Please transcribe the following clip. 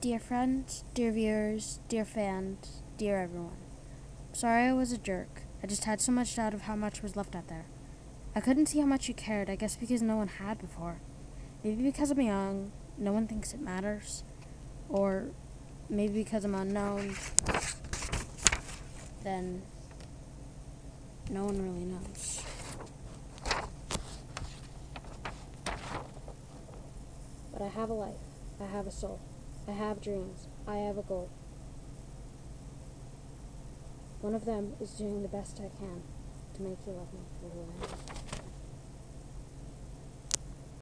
Dear friends, dear viewers, dear fans, dear everyone. Sorry I was a jerk. I just had so much doubt of how much was left out there. I couldn't see how much you cared, I guess because no one had before. Maybe because I'm young, no one thinks it matters. Or maybe because I'm unknown, then no one really knows. But I have a life. I have a soul. I have dreams. I have a goal. One of them is doing the best I can to make you love me for who I am.